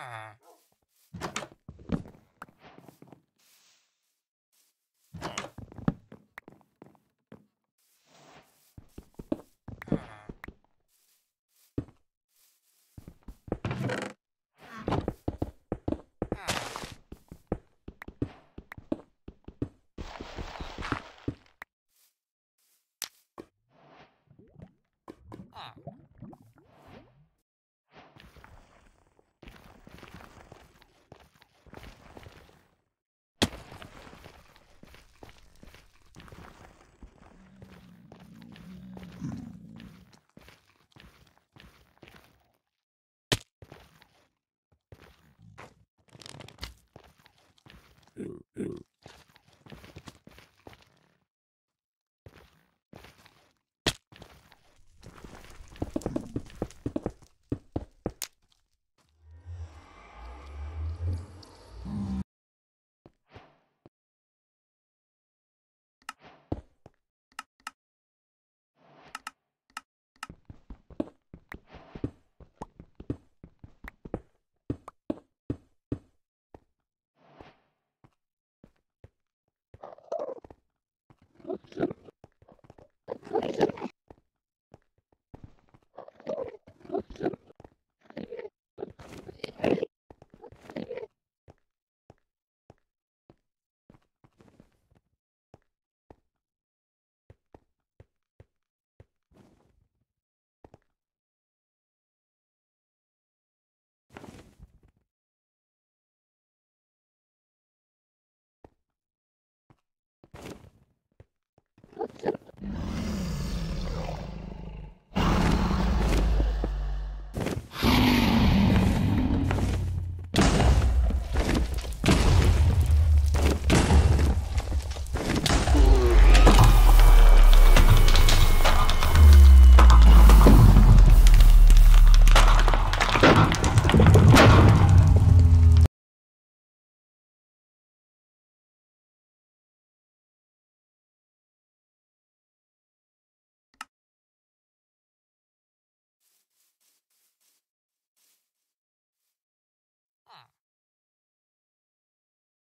Ah.